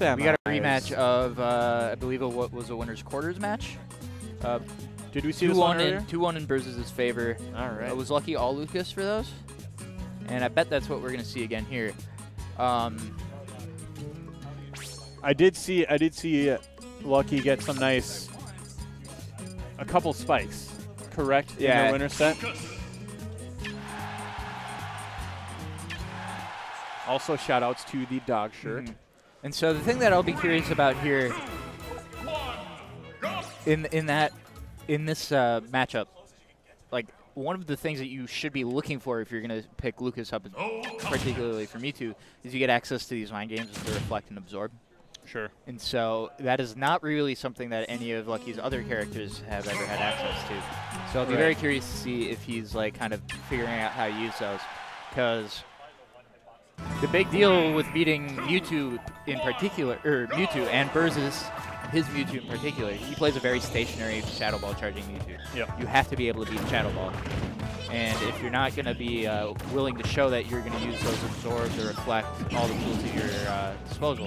We got a rematch of, uh, I believe, it what was a winner's quarters match. Uh, Did we see two this one one in two one in Birzes' favor. All right. I was lucky all Lucas for those, and I bet that's what we're gonna see again here. Um, I did see. I did see uh, Lucky get some nice, a couple spikes. Correct. In Yeah. their winner set. Also, shout outs to the dog shirt. Mhm. And so the thing that I'll be curious about here, in in that in this uh, matchup, like one of the things that you should be looking for if you're going to pick Lucas up, particularly for Mewtwo, is you get access to these mind games to reflect and absorb. Sure. And so that is not really something that any of Lucky's other characters have ever had access to. So I'll be Right. very curious to see if he's like kind of figuring out how to use those, because the big deal with beating Mewtwo in particular, or Mewtwo and Birzes, his Mewtwo in particular, he plays a very stationary Shadow Ball charging Mewtwo. Yep. You have to be able to beat Shadow Ball. And if you're not going to be uh, willing to show that you're going to use those absorbs or reflect all the tools at your uh, disposal,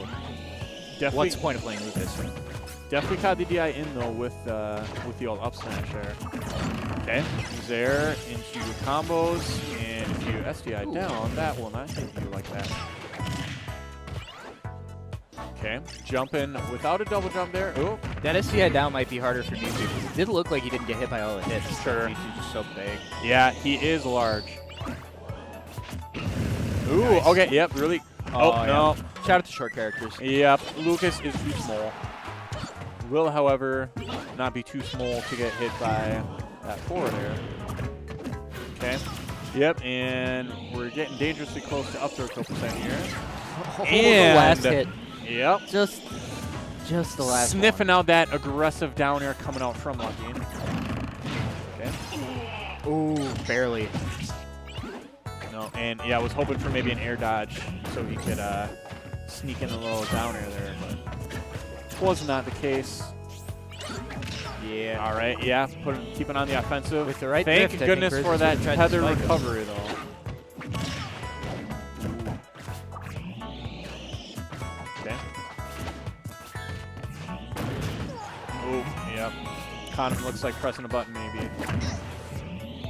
Definitely. what's the point of playing Lucas? Definitely caught the DI in though with uh, with the old up smash there. Okay, there into combos, and you SDI down, that will not hit you like that. Okay, jumping without a double jump there. Oh, That SDI down might be harder for Mewtwo. 'cause It did look like he didn't get hit by all the hits. Sure. Mewtwo's just so big. yeah, he is large. Ooh, Nice. okay, yep, really. Oh, yeah. no. Shout out to short characters. Yep, Lucas is too small. Will, however, not be too small to get hit by that four there. Okay. Yep, and we're getting dangerously close to up throw kill percent here. Oh, the last hit. Yep. Just, just the last Sniffing out that aggressive down air coming out from Lucky. Okay. Ooh, barely. No, and yeah, I was hoping for maybe an air dodge so he could uh, sneak in a little down air there, but was not the case. Yeah. All right, yeah, put, keeping on the offensive. With the right Thank drift, goodness for that tether him. recovery, though. Okay. Ooh, yep. Kind of looks like pressing a button, maybe.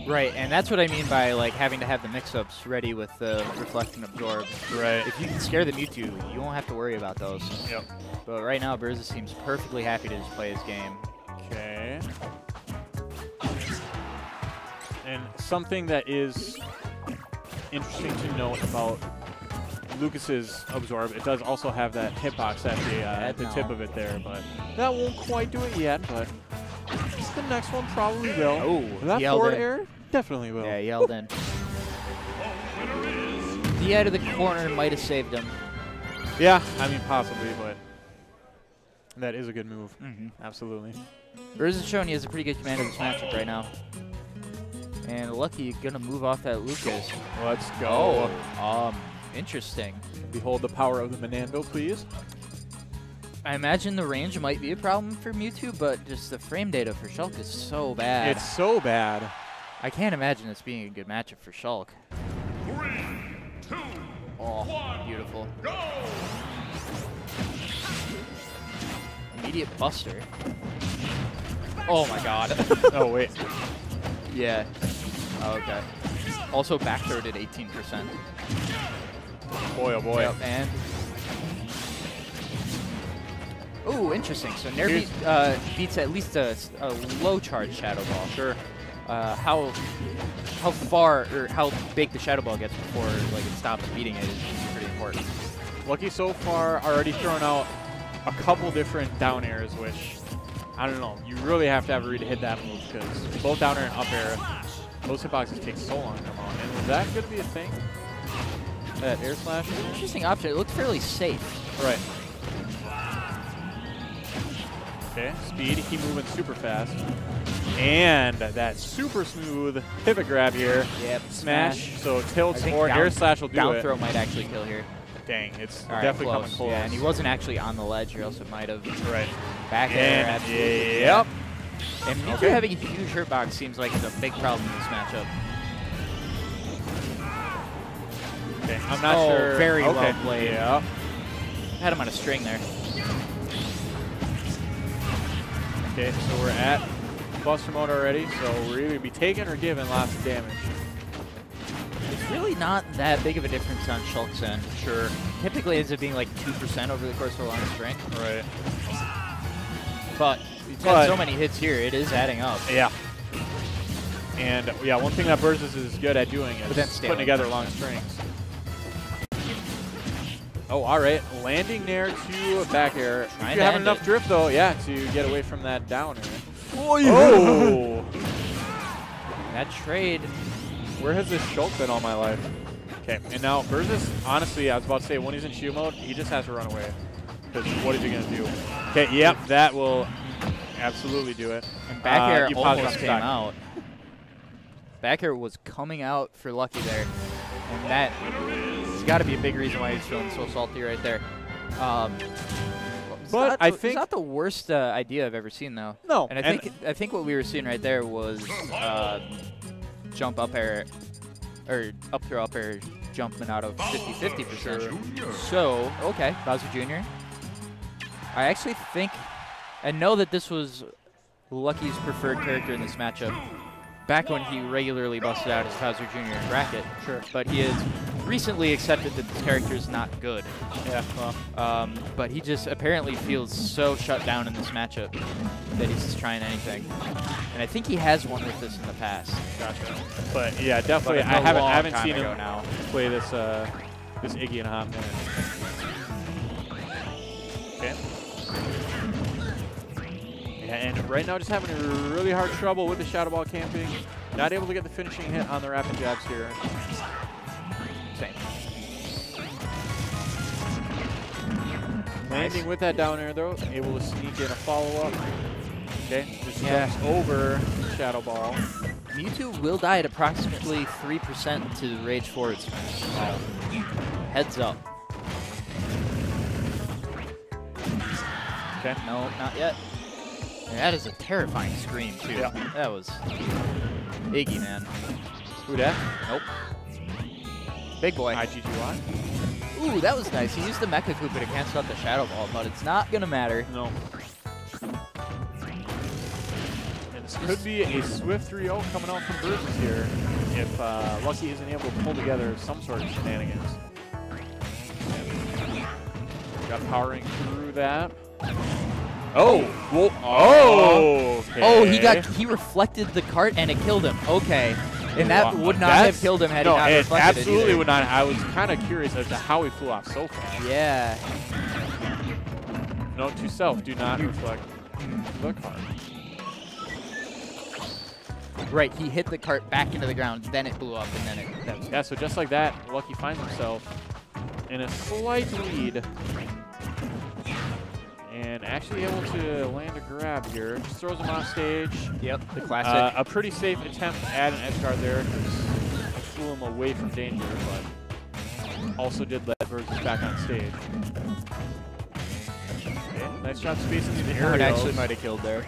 Right, and that's what I mean by like having to have the mix-ups ready with the reflect and absorb. Right. If you can scare the Mewtwo, you won't have to worry about those. Yep. But right now, Birzes seems perfectly happy to just play his game. Okay. And something that is interesting to note about Lucas's absorb, it does also have that hitbox at the uh, at the tip of it there, but that won't quite do it yet. But the next one probably will. Oh, that forward air definitely will. Yeah, yelled in. The out of the corner might have saved him. Yeah, I mean possibly, but that is a good move. Mm-hmm. Absolutely. Birzes showing he has a pretty good command of this matchup right now. And Lucky gonna move off that Lucas. Let's go. um, interesting. Behold the power of the Monado, please. I imagine the range might be a problem for Mewtwo, but just the frame data for Shulk is so bad. It's so bad. I can't imagine this being a good matchup for Shulk. Oh, beautiful. Go! Immediate Buster. Oh my god. oh wait. yeah. Oh, okay. Also backthird at 18%. Boy, oh boy. Yep, and. Ooh, interesting. So Nair beat, uh, beats at least a low charge Shadow Ball. Sure. Uh, how how far or how big the Shadow Ball gets before like it stops beating it is pretty important. Lucky so far already thrown out a couple different down airs, which I don't know. You really have to have a read to hit that move because both down air and up air, those hitboxes take so long to come on. And was that going to be a thing? That air slash? Interesting option. It looked fairly safe. Right. Okay, speed, keep moving super fast. And that super smooth pivot grab here. Yep. Smash, so tilt tilts or down- air slash will do Down it. throw might actually kill here. Dang, it's right, definitely close. coming close. Yeah, and he wasn't actually on the ledge, or else it might have. Right. Back air, And, absolutely. yep. And Mewtwo Okay. having a huge hurt box seems like it's a big problem in this matchup. Okay, I'm not Oh, sure. very well okay. played. Yeah. had him on a string there. Okay, so we're at Buster mode already, so we're either be taking or giving lots of damage. It's really not that big of a difference on Shulk's end. Sure. Typically ends up being like 2% over the course of a long string. Right. But he's But- got so many hits here, it is adding up. Yeah. And yeah, one thing that Birzes is good at doing is putting together long strings. Oh, all right. Landing there to back air. If you to have enough it. drift, though, yeah, to get away from that downer. Oh, Oh! That trade. Where has this Shulk's been all my life? Okay, and now Birzes, honestly, I was about to say, when he's in shield mode, he just has to run away. Because what is he going to do? Okay, yep, that will absolutely do it. And back Uh, air almost came out. Back air was coming out for Lucky there. And that has got to be a big reason why he's feeling so salty right there. Um, But I the- think- it's not the worst uh, idea I've ever seen though. No, And I think I think what we were seeing right there was uh, jump up air or up throw up air jumping out of 50 percent. So okay, Bowser Jr. I actually think I know that this was Lucky's preferred character in this matchup. Back when he regularly busted out his Bowser Jr. in bracket, Sure. but he has recently accepted that this character is not good. Yeah, well, Um, but he just apparently feels so shut down in this matchup that he's just trying anything. And I think he has won with this in the past. gotcha. But yeah, definitely, it's I haven't, I haven't seen him now. play this uh, this Iggy in a hot minute. Okay. Yeah, and right now just having a really hard trouble with the shadow ball camping. Not able to get the finishing hit on the rapid jabs here. Same. Landing with that down air though, able to sneak in a follow up. Okay, just Yeah. jumps over shadow ball. Mewtwo will die at approximately 3% to Rage forward smash. Heads up. Okay. No, not yet. And that is a terrifying scream, too. Yeah. That was Iggy, man. Who that? Nope. Big boy. IGG1? Ooh, that was nice. He used the Mecha Koopa to cancel out the Shadow Ball, but it's not going to matter. No. And this could be a swift 3-0 coming out from Birzes here if uh, Lucky isn't able to pull together some sort of shenanigans. Got powering through that. Oh! Whoa. Oh! Oh, he got he reflected the cart and it killed him. Okay. And that would not That's- have killed him had no, he not it reflected absolutely it would not. I was kind of curious as to how he flew off so fast. Yeah. Note to self, do not reflect the car. Right, he hit the cart back into the ground, then it blew up, and then it. Yeah, so just like that, Lucky finds himself in a slight lead. And actually able to land a grab here. Just throws him off stage. yep, the classic. Uh, a pretty safe attempt to add an edge guard there. flew him away from danger, but also did let Birzes back on stage. Okay, nice job spacing these It aerials. actually might have killed there.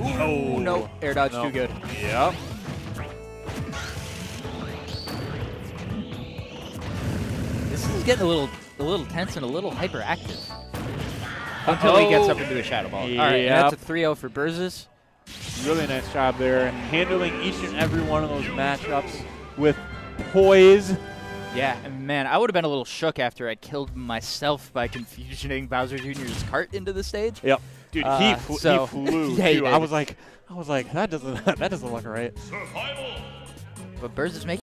Oh, no, air dodge No. too good. Yep. Getting a little, a little tense and a little hyperactive. Until he gets up into a shadow ball. All right, and that's a 3-0 for Birzes. Really nice job there and handling each and every one of those matchups with poise. Yeah, and man, I would have been a little shook after I killed myself by confusioning Bowser Jr.'s cart into the stage. Yep. Dude, he, Uh, fl- so- he flew Yeah, he too. I was like, I was like, that doesn't that doesn't look right. Survival. But Burz is making